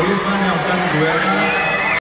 Polis menyiapkan dueta